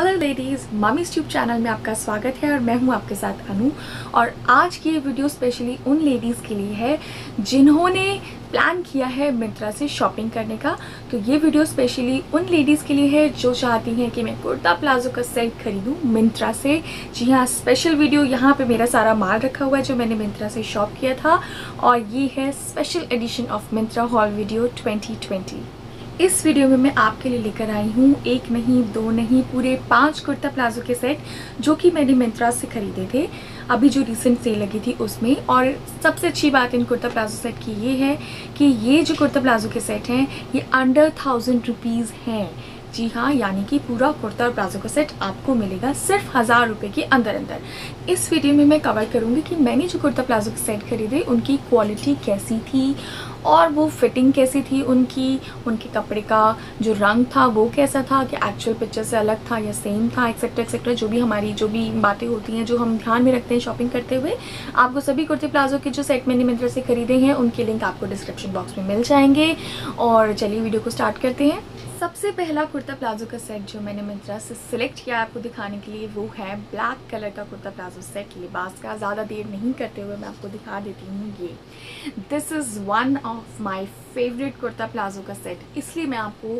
Hello ladies mummies tube channel में आपका स्वागत है और मैं हूँ आपके साथ अनु। और आज की ये वीडियो स्पेशली उन लेडीज़ के लिए है जिन्होंने प्लान किया है मिंत्रा से शॉपिंग करने का। तो ये वीडियो स्पेशली उन लेडीज़ के लिए है जो चाहती हैं कि मैं कुर्ता प्लाजो का सेट खरीदूं मिंत्रा से। जी हाँ स्पेशल वीडियो यहाँ पे मेरा सारा माल रखा हुआ है जो मैंने मिंत्रा से शॉप किया था। और ये है special edition of Myntra haul video 2020 इस वीडियो में मैं आपके लिए लेकर आई हूँ एक नहीं, दो नहीं, पूरे पाँच कुर्ता प्लाजो के सेट जो कि मैंने मिंत्रा से खरीदे थे। अभी जो रिसेंट सेल लगी थी उसमें। और सबसे अच्छी बात इन कुर्ता प्लाजो सेट की ये है कि ये जो कुर्ता प्लाजो के सेट हैं, ये अंडर थाउज़ेंड रुपीज़ हैं। जी हाँ यानी कि पूरा कुर्ता और प्लाजो का सेट आपको मिलेगा सिर्फ़ हज़ार रुपये के अंदर अंदर। इस वीडियो में मैं कवर करूँगी कि मैंने जो कुर्ता प्लाजो के सेट खरीदे, उनकी क्वालिटी कैसी थी और वो फिटिंग कैसी थी उनकी, उनके कपड़े का जो रंग था वो कैसा था, कि एक्चुअल पिक्चर से अलग था या सेम था एक्सेट्रा एक्सेट्रा जो भी हमारी, जो भी बातें होती हैं, जो हम ध्यान में रखते हैं शॉपिंग करते हुए, आपको सभी कुर्ते प्लाजो के जो सेट मैंने मिंत्रा से खरीदे हैं, उनके लिंक आपको डिस्क्रिप्शन बॉक्स में मिल जाएँगे। और चलिए वीडियो को स्टार्ट करते हैं। सबसे पहला कुर्ता प्लाजो का सेट जो मैंने मिंत्रा से सिलेक्ट किया आपको दिखाने के लिए वो है ब्लैक कलर का कुर्ता प्लाजो सेट लिबास का ज़्यादा देर नहीं करते हुए मैं आपको दिखा देती हूँ ये। This is one of my favourite kurta palazzo का सेट इसलिए मैं आपको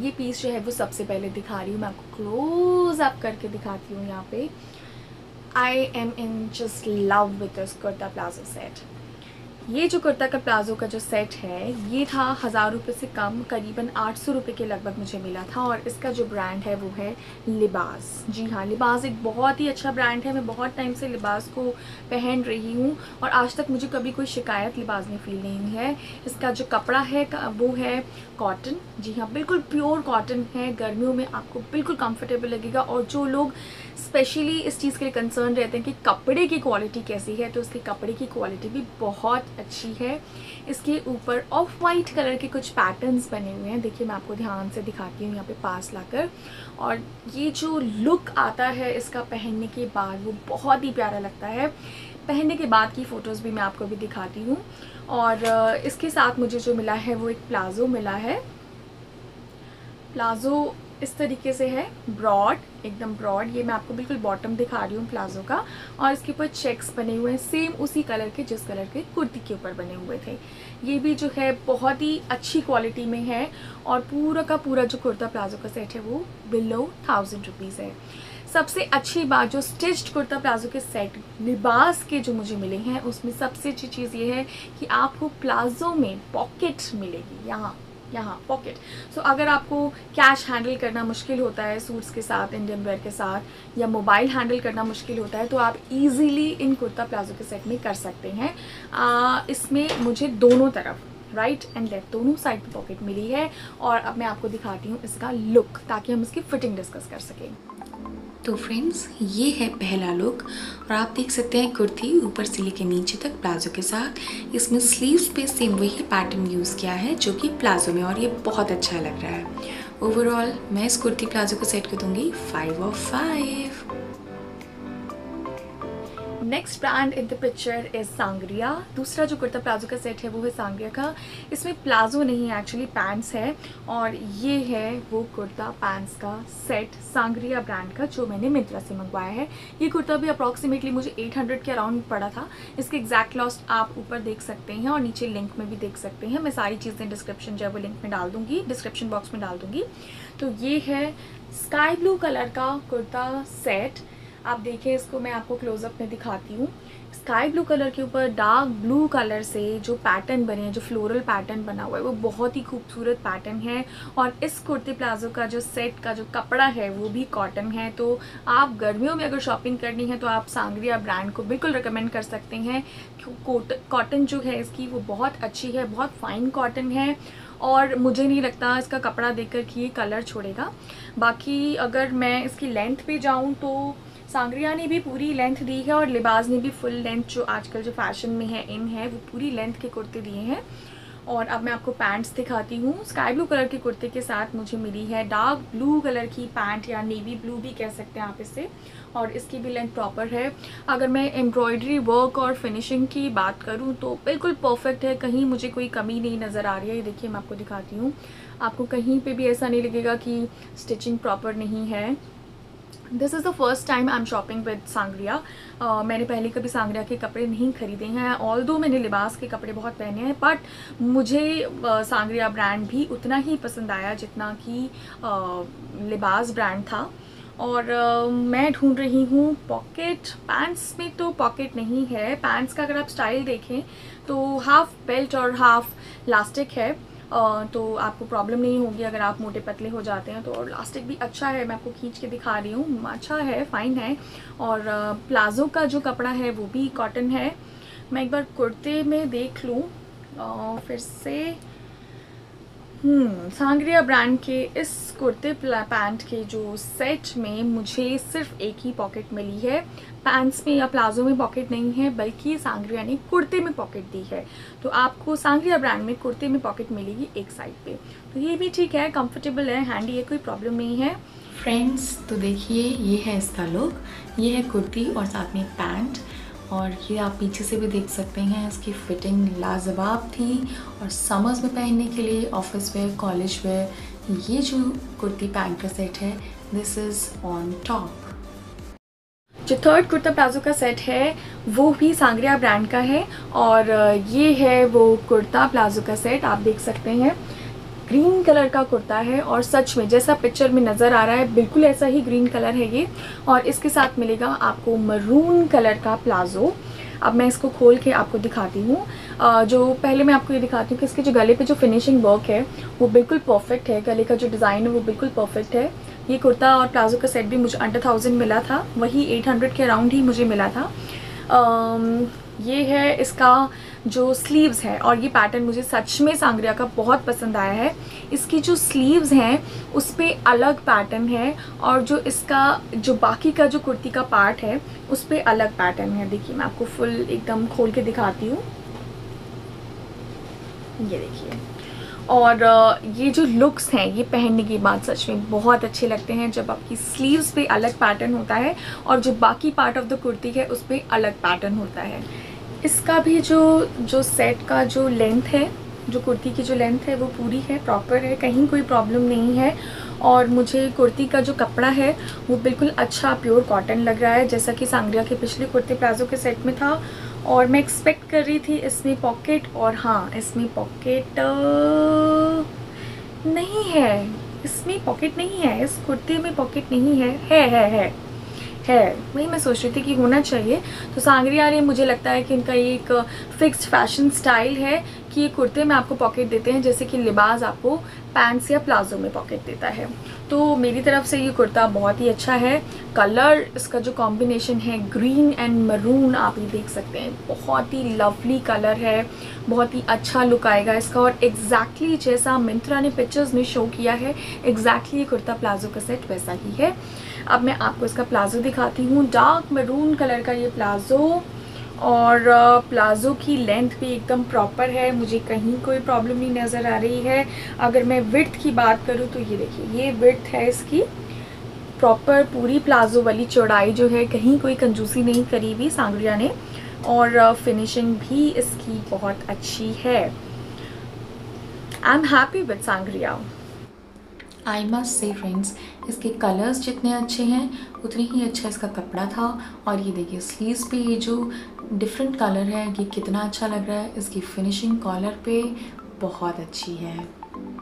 ये पीस जो है वो सबसे पहले दिखा रही हूँ। मैं आपको क्लोज अप करके दिखाती हूँ यहाँ पे। I am in just love with this kurta palazzo set ये जो कुर्ता का प्लाजो का जो सेट है, ये था हज़ार रुपये से कम, करीबन आठ सौ रुपये के लगभग मुझे मिला था और इसका जो ब्रांड है वो है लिबास। जी हाँ लिबास एक बहुत ही अच्छा ब्रांड है। मैं बहुत टाइम से लिबास को पहन रही हूँ और आज तक मुझे कभी कोई शिकायत लिबास में फील नहीं है। इसका जो कपड़ा है वो है कॉटन जी हाँ बिल्कुल प्योर कॉटन है। गर्मियों में आपको बिल्कुल कम्फर्टेबल लगेगा और जो लोग स्पेशली इस चीज़ के लिए कंसर्न रहते हैं कि कपड़े की क्वालिटी कैसी है तो उसकी कपड़े की क्वालिटी भी बहुत अच्छी है। इसके ऊपर ऑफ़ वाइट कलर के कुछ पैटर्न्स बने हुए हैं। देखिए, मैं आपको ध्यान से दिखाती हूँ यहाँ पे पास लाकर। और ये जो लुक आता है इसका पहनने के बाद वो बहुत ही प्यारा लगता है। पहनने के बाद की फ़ोटोज़ भी मैं आपको भी दिखाती हूँ। और इसके साथ मुझे जो मिला है वो एक प्लाज़ो मिला है। प्लाज़ो इस तरीके से है ब्रॉड एकदम ब्रॉड ये मैं आपको बिल्कुल बॉटम दिखा रही हूँ प्लाजो का। और इसके ऊपर चेक्स बने हुए हैं सेम उसी कलर के जिस कलर के कुर्ती के ऊपर बने हुए थे। ये भी जो है बहुत ही अच्छी क्वालिटी में है और पूरा का पूरा जो कुर्ता प्लाजो का सेट है वो बिलो थाउज़ेंड रुपीज़ है। सबसे अच्छी बात, जो स्टिच्ड कुर्ता प्लाजो के सेट लिबास के जो मुझे मिले हैं, उसमें सबसे अच्छी चीज़ ये है कि आपको प्लाजो में पॉकेट मिलेगी, यहाँ। यहाँ पॉकेट सो so, अगर आपको कैश हैंडल करना मुश्किल होता है सूट्स के साथ इंडियन वेयर के साथ या मोबाइल हैंडल करना मुश्किल होता है तो आप इजीली इन कुर्ता प्लाजो के सेट में कर सकते हैं। आ, इसमें मुझे दोनों तरफ़ राइट एंड लेफ़्ट दोनों साइड पे पॉकेट मिली है और अब मैं आपको दिखाती हूँ इसका लुक ताकि हम इसकी फिटिंग डिस्कस कर सकें। तो फ्रेंड्स ये है पहला लुक और आप देख सकते हैं कुर्ती ऊपर से लेके नीचे तक प्लाजो के साथ। इसमें स्लीव्स पे सेम वही पैटर्न यूज़ किया है जो कि प्लाजो में और ये बहुत अच्छा लग रहा है। ओवरऑल मैं इस कुर्ती प्लाजो को सेट कर दूँगी five of five next brand in the picture is Sangria दूसरा जो कुर्ता प्लाजो का सेट है, वो है सांगरिया का। इसमें प्लाजो नहीं है एक्चुअली पैंट्स है। और ये है वो कुर्ता पैंट्स का सेट सांगरिया ब्रांड का, जो मैंने मिंत्रा से मंगवाया है। ये कुर्ता भी अप्रॉक्सीमेटली मुझे 800 के अराउंड पड़ा था। इसके एग्जैक्ट लॉस्ट आप ऊपर देख सकते हैं और नीचे लिंक में भी देख सकते हैं। मैं सारी चीज़ें डिस्क्रिप्शन जो है वो लिंक में डाल दूँगी डिस्क्रिप्शन बॉक्स में डाल दूँगी। तो ये है स्काई ब्लू कलर का कुर्ता सेट आप देखिए इसको मैं आपको क्लोजअप में दिखाती हूँ। स्काई ब्लू कलर के ऊपर डार्क ब्लू कलर से जो पैटर्न बने हैं, जो फ्लोरल पैटर्न बना हुआ है, वो बहुत ही खूबसूरत पैटर्न है और इस कुर्ती प्लाजो का जो सेट का जो कपड़ा है, वो भी कॉटन है। तो आप गर्मियों में अगर शॉपिंग करनी है तो आप सांगरिया ब्रांड को बिल्कुल रिकमेंड कर सकते हैं। कॉटन जो है इसकी, वो बहुत अच्छी है, बहुत फाइन कॉटन है और मुझे नहीं लगता इसका कपड़ा देखकर कि ये कलर छोड़ेगा। बाकी अगर मैं इसकी लेंथ पे जाऊँ तो सांगरिया ने भी पूरी लेंथ दी है और लिबास ने भी फुल लेंथ जो आजकल जो फ़ैशन में है इन है, वो पूरी लेंथ के कुर्ते दिए हैं। और अब मैं आपको पैंट्स दिखाती हूँ। स्काई ब्लू कलर के कुर्ते के साथ मुझे मिली है डार्क ब्लू कलर की पैंट या नेवी ब्लू भी कह सकते हैं आप इसे। और इसकी भी लेंथ प्रॉपर है। अगर मैं एम्ब्रॉयडरी वर्क और फिनिशिंग की बात करूँ तो बिल्कुल परफेक्ट है। कहीं मुझे कोई कमी नहीं नज़र आ रही है। ये देखिए मैं आपको दिखाती हूँ। आपको कहीं पर भी ऐसा नहीं लगेगा कि स्टिचिंग प्रॉपर नहीं है। This is the first time I am shopping with Sangria मैंने पहले कभी सांगरिया के कपड़े नहीं खरीदे हैं। ऑल दो मैंने लिबास के कपड़े बहुत पहने हैं बट मुझे uh, सांग्रिया ब्रांड भी उतना ही पसंद आया जितना कि uh, लिबास ब्रांड था। और uh, मैं ढूंढ रही हूँ पॉकेट पैंट्स में तो पॉकेट नहीं है। पैंट्स का अगर आप स्टाइल देखें तो हाफ़ बेल्ट और हाफ़ लास्टिक है। तो आपको प्रॉब्लम नहीं होगी अगर आप मोटे पतले हो जाते हैं तो। और लास्टिक भी अच्छा है, मैं आपको खींच के दिखा रही हूँ। अच्छा है फाइन है। और प्लाज़ो का जो कपड़ा है वो भी कॉटन है। मैं एक बार कुर्ते में देख लूँ। फिर से हम्म सांग्रिया ब्रांड के इस कुर्ते पैंट के जो सेट में मुझे सिर्फ़ एक ही पॉकेट मिली है। पैंट्स में या प्लाजो में पॉकेट नहीं है, बल्कि सांग्रिया ने कुर्ते में पॉकेट दी है। तो आपको सांग्रिया ब्रांड में कुर्ते में पॉकेट मिलेगी एक साइड पे। तो ये भी ठीक है कंफर्टेबल है हैंडी है, कोई प्रॉब्लम नहीं है। फ्रेंड्स तो देखिए, ये है इसका लुक ये है कुर्ती और साथ में पैंट। और ये आप पीछे से भी देख सकते हैं, इसकी फिटिंग लाजवाब थी। और समर्स में पहनने के लिए ऑफ़िस वेयर कॉलेज वेयर ये जो कुर्ती, पैंट का सेट है दिस इज़ ऑन टॉप जो थर्ड कुर्ता प्लाजो का सेट है, वो भी सांगरिया ब्रांड का है और ये है वो कुर्ता प्लाजो का सेट आप देख सकते हैं। ग्रीन कलर का कुर्ता है और सच में जैसा पिक्चर में नज़र आ रहा है, बिल्कुल ऐसा ही ग्रीन कलर है ये और इसके साथ मिलेगा आपको मरून कलर का प्लाजो। अब मैं इसको खोल के आपको दिखाती हूँ। जो पहले मैं आपको ये दिखाती हूँ कि इसके जो गले पे जो फिनिशिंग वर्क है, वो बिल्कुल परफेक्ट है। गले का जो डिज़ाइन है, वो बिल्कुल परफेक्ट है। ये कुर्ता और प्लाजो का सेट भी मुझे अंडर थाउज़ेंड मिला था। वही एट हंड्रेड के अराउंड ही मुझे मिला था। um, ये है इसका जो स्लीव्स है और ये पैटर्न मुझे सच में सांग्रिया का बहुत पसंद आया है। इसकी जो स्लीव्स हैं उस पर अलग पैटर्न है और जो इसका जो बाकी का जो कुर्ती का पार्ट है उस पर अलग पैटर्न है। देखिए मैं आपको फुल एकदम खोल के दिखाती हूँ। ये देखिए। और ये जो लुक्स हैं, ये पहनने के बाद सच में बहुत अच्छे लगते हैं, जब आपकी स्लीव्स पे अलग पैटर्न होता है और जो बाकी पार्ट ऑफ़ द कुर्ती है, उस पर अलग पैटर्न होता है। इसका भी जो जो सेट का जो लेंथ है, जो कुर्ती की जो लेंथ है, वो पूरी है प्रॉपर है, कहीं कोई प्रॉब्लम नहीं है। और मुझे कुर्ती का जो कपड़ा है, वो बिल्कुल अच्छा प्योर कॉटन लग रहा है, जैसा कि सांग्रिया के पिछले कुर्ते प्लाजो के सेट में था। और मैं एक्सपेक्ट कर रही थी इसमें पॉकेट और हाँ इसमें पॉकेट नहीं है। इसमें पॉकेट नहीं है, इस कुर्ते में पॉकेट नहीं है। है है है है। वही मैं सोच रही थी कि होना चाहिए। तो सांगरिया ने मुझे लगता है कि इनका ये एक फिक्स्ड फ़ैशन स्टाइल है कि ये कुर्ते में आपको पॉकेट देते हैं, जैसे कि लिबास आपको पैंट्स या प्लाजो में पॉकेट देता है। तो मेरी तरफ़ से ये कुर्ता बहुत ही अच्छा है। कलर इसका जो कॉम्बिनेशन है ग्रीन एंड मरून आप ये देख सकते हैं। बहुत ही लवली कलर है। बहुत ही अच्छा लुक आएगा इसका और एग्जैक्टली exactly जैसा मिंत्रा ने पिक्चर्स में शो किया है एग्जैक्टली exactly ये कुर्ता प्लाजो का सेट वैसा ही है। अब मैं आपको इसका प्लाजो दिखाती हूँ। डार्क मरून कलर का ये प्लाजो। और प्लाज़ो की लेंथ भी एकदम प्रॉपर है, मुझे कहीं कोई प्रॉब्लम नहीं नज़र आ रही है। अगर मैं विर्थ की बात करूँ तो ये देखिए, ये विर्थ है इसकी प्रॉपर पूरी प्लाज़ो वाली चौड़ाई जो है, कहीं कोई कंजूसी नहीं करी हुई सांगरिया ने और फिनिशिंग भी इसकी बहुत अच्छी है। I am happy with Sangria I must say friends इसके कलर्स जितने अच्छे हैं उतने ही अच्छा इसका कपड़ा था। और ये देखिए स्लीव्स पे ये जो डिफरेंट कलर है ये कितना अच्छा लग रहा है। इसकी फिनिशिंग कॉलर पे बहुत अच्छी है।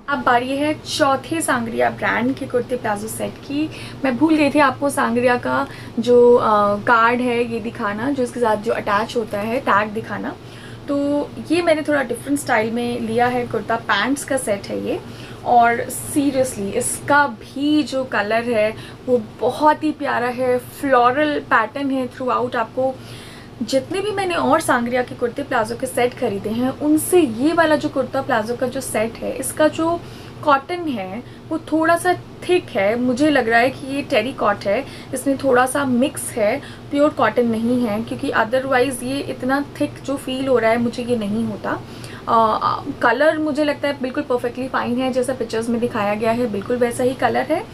अब बारी है चौथे सांगरिया ब्रांड के कुर्ते प्लाजो सेट की। मैं भूल गई थी आपको सांगरिया का जो आ, कार्ड है ये दिखाना जो इसके साथ जो अटैच होता है टैग दिखाना। तो ये मैंने थोड़ा डिफरेंट स्टाइल में लिया है, कुर्ता पैंट्स का सेट है ये। और सीरियसली इसका भी जो कलर है, वो बहुत ही प्यारा है। फ्लोरल पैटर्न है थ्रू आउट आपको। जितने भी मैंने और सांगरिया के कुर्ते प्लाजो के सेट खरीदे हैं, उनसे ये वाला जो कुर्ता प्लाजो का जो सेट है, इसका जो कॉटन है वो थोड़ा सा थिक है। मुझे लग रहा है कि ये टेरी कॉट है। इसमें थोड़ा सा मिक्स है। प्योर कॉटन नहीं है क्योंकि अदरवाइज़ ये इतना थिक जो फील हो रहा है मुझे ये नहीं होता। कलर uh, मुझे लगता है बिल्कुल परफेक्टली फाइन है जैसा पिक्चर्स में दिखाया गया है बिल्कुल वैसा ही कलर है।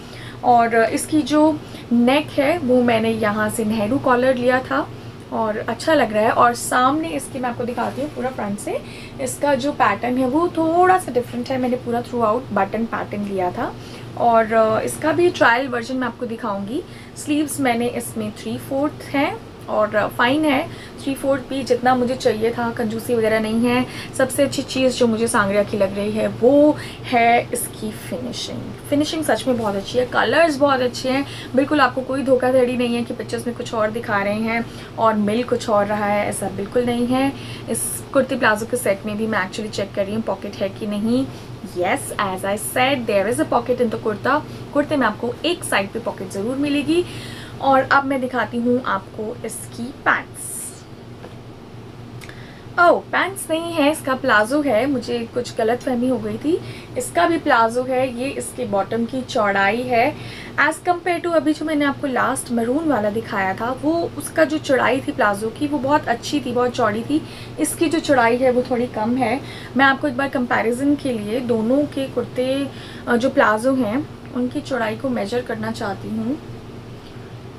और इसकी जो नेक है वो मैंने यहाँ से नेहरू कॉलर लिया था। और अच्छा लग रहा है। और सामने इसके मैं आपको दिखाती हूँ पूरा फ्रंट से। इसका जो पैटर्न है, वो थोड़ा सा डिफरेंट है। मैंने पूरा थ्रू आउट बटन पैटर्न लिया था। और इसका भी ट्रायल वर्जन मैं आपको दिखाऊँगी। स्लीव्स मैंने इसमें थ्री फोर्थ हैं और फाइन है। थ्री फोर्थ भी जितना मुझे चाहिए था, कंजूसी वगैरह नहीं है। सबसे अच्छी चीज़ जो मुझे सांगरिया की लग रही है, वो है इसकी फिनिशिंग फिनिशिंग सच में बहुत अच्छी है। कलर्स बहुत अच्छे हैं। बिल्कुल आपको कोई धोखाधड़ी नहीं है कि पिक्चर्स में कुछ और दिखा रहे हैं और मिल कुछ और रहा है, ऐसा बिल्कुल नहीं है। इस कुर्ती प्लाजो के सेट में भी मैं एक्चुअली चेक कर रही हूँ पॉकेट है कि नहीं। Yes as I said there is a pocket in the kurta कुर्ते में आपको एक साइड पे पॉकेट ज़रूर मिलेगी। और अब मैं दिखाती हूँ आपको इसकी पैंट्स ओ पैंट्स नहीं है इसका प्लाजो है मुझे कुछ गलत फहमी हो गई थी। इसका भी प्लाजो है ये इसके बॉटम की चौड़ाई है। एज़ कंपेयर टू अभी जो मैंने आपको लास्ट मरून वाला दिखाया था वो उसका जो चौड़ाई थी प्लाजो की वो बहुत अच्छी थी बहुत चौड़ी थी। इसकी जो चौड़ाई है वो थोड़ी कम है। मैं आपको एक बार कंपेरिजन के लिए दोनों के कुर्ते जो प्लाजो हैं उनकी चौड़ाई को मेजर करना चाहती हूँ।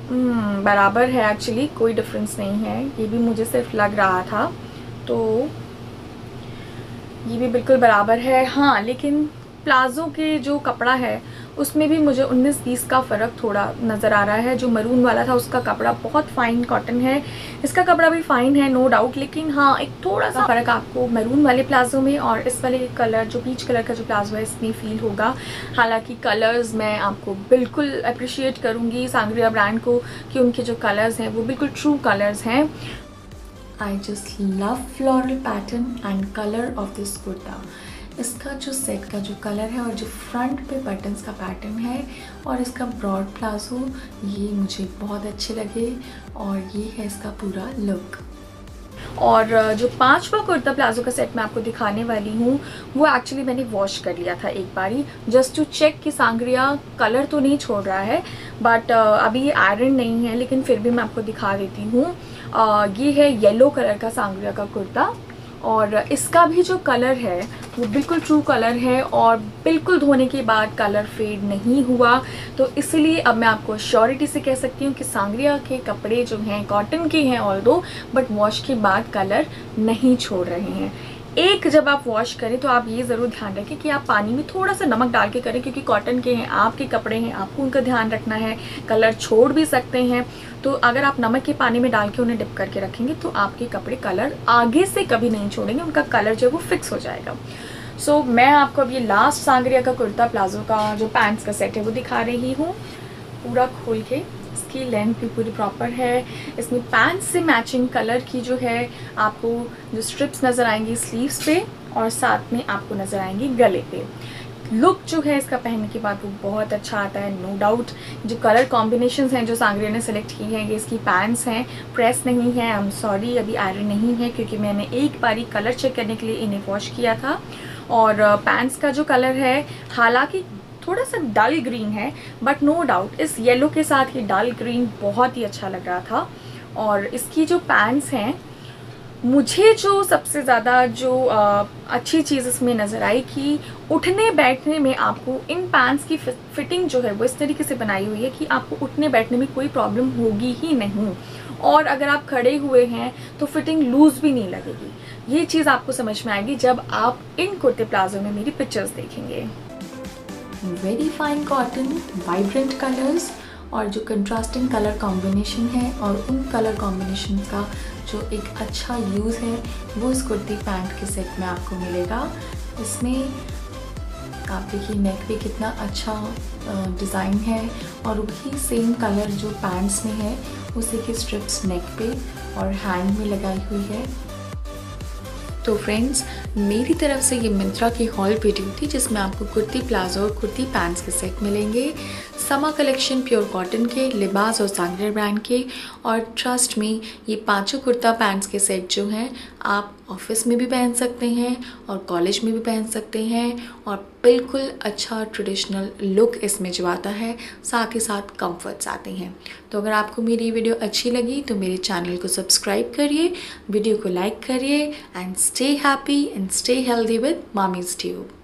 हम्म, बराबर है एक्चुअली कोई डिफरेंस नहीं है। ये भी मुझे सिर्फ़ लग रहा था। तो ये भी बिल्कुल बराबर है। हाँ लेकिन प्लाज़ो के जो कपड़ा है, उसमें भी मुझे 19-20 का फ़र्क थोड़ा नज़र आ रहा है। जो मरून वाला था, उसका कपड़ा बहुत फ़ाइन कॉटन है। इसका कपड़ा भी फ़ाइन है नो डाउट लेकिन हाँ एक थोड़ा सा फ़र्क आपको मरून वाले प्लाज़ो में और इस वाले कलर जो पीच कलर का जो प्लाज़ो है, इसमें फ़ील होगा। हालाँकि कलर्स मैं आपको बिल्कुल अप्रिशिएट करूँगी सांग्रिया ब्रांड को, कि उनके जो कलर्स हैं, वो बिल्कुल ट्रू कलर्स हैं। I just love floral pattern and colour of this kurta इसका जो सेट का जो कलर है और जो फ्रंट पे बटन्स का पैटर्न है और इसका ब्रॉड प्लाजो ये मुझे बहुत अच्छे लगे और ये है इसका पूरा लुक और जो पांचवा कुर्ता प्लाजो का सेट मैं आपको दिखाने वाली हूँ, वो एक्चुअली मैंने वॉश कर लिया था एक बारी। जस्ट टू चेक कि सांगरिया कलर तो नहीं छोड़ रहा है बट अभी ये आयरन नहीं है, लेकिन फिर भी मैं आपको दिखा देती हूँ। ये है येलो कलर का सांगरिया का कुर्ता। और इसका भी जो कलर है, वो बिल्कुल ट्रू कलर है और बिल्कुल धोने के बाद कलर फेड नहीं हुआ। तो इसलिए अब मैं आपको श्योरिटी से कह सकती हूँ कि सांगरिया के कपड़े जो हैं कॉटन के हैं ऑल दो बट वॉश के बाद कलर नहीं छोड़ रहे हैं। एक जब आप वॉश करें तो आप ये ज़रूर ध्यान रखें कि आप पानी में थोड़ा सा नमक डाल के करें क्योंकि कॉटन के हैं आपके कपड़े हैं आपको उनका ध्यान रखना है कलर छोड़ भी सकते हैं। तो अगर आप नमक के पानी में डाल के उन्हें डिप करके रखेंगे तो आपके कपड़े कलर आगे से कभी नहीं छोड़ेंगे उनका कलर जो है वो फिक्स हो जाएगा। सो so, मैं आपको अब ये लास्ट सांगरिया का कुर्ता प्लाजो का जो पैंट्स का सेट है वो दिखा रही हूँ। पूरा खोल के इसकी लेंथ भी पूरी प्रॉपर है। इसमें पैंट से मैचिंग कलर की जो है, आपको जो स्ट्रिप्स नज़र आएँगी स्लीव्स पे और साथ में आपको नज़र आएँगी गले पे। लुक जो है इसका पहनने के बाद वो बहुत अच्छा आता है नो no डाउट जो कलर कॉम्बिनेशन हैं जो सांगरिया ने सेलेक्ट की हैं, ये इसकी पैंट्स हैं। प्रेस नहीं है आई एम सॉरी अभी आयरन नहीं है क्योंकि मैंने एक बारी कलर चेक करने के लिए इन्हें वॉश किया था। और पैंट्स का जो कलर है, हालाँकि थोड़ा सा डल ग्रीन है बट नो डाउट इस येलो के साथ ये डल ग्रीन बहुत ही अच्छा लग रहा था। और इसकी जो पैंट्स हैं मुझे जो सबसे ज़्यादा जो आ, अच्छी चीज़ इसमें नज़र आई कि उठने बैठने में आपको इन पैंट्स की फिटिंग जो है वो इस तरीके से बनाई हुई है कि आपको उठने बैठने में कोई प्रॉब्लम होगी ही नहीं। और अगर आप खड़े हुए हैं तो फिटिंग लूज़ भी नहीं लगेगी। ये चीज़ आपको समझ में आएगी जब आप इन कुर्ते प्लाजो में मेरी पिक्चर्स देखेंगे। Very fine cotton vibrant colours और जो कंट्रास्टिंग कलर कॉम्बिनेशन है और उन कलर कॉम्बिनेशन का जो एक अच्छा यूज़ है, वो इस कुर्ती पैंट के सेट में आपको मिलेगा। इसमें आप देखिए नेक पे कितना अच्छा डिज़ाइन है और वही सेम कलर जो पैंट्स में है, उसी के स्ट्रिप्स नेक पे और हैंड में लगाई हुई है। तो फ्रेंड्स मेरी तरफ़ से ये मिंत्रा की हॉल वीडियो थी, जिसमें आपको कुर्ती प्लाजो और कुर्ती पैंट्स के सेट मिलेंगे। समा कलेक्शन प्योर कॉटन के लिबास और सांगरेर ब्रांड के, और ट्रस्ट में ये पाँचों कुर्ता पैंट्स के सेट जो हैं, आप ऑफ़िस में भी पहन सकते हैं और कॉलेज में भी पहन सकते हैं और बिल्कुल अच्छा ट्रेडिशनल लुक इसमें जो आता है, साथ ही साथ कंफर्ट्स आते हैं। तो अगर आपको मेरी वीडियो अच्छी लगी तो मेरे चैनल को सब्सक्राइब करिए वीडियो को लाइक करिए and stay happy and stay healthy with Mommy's Tube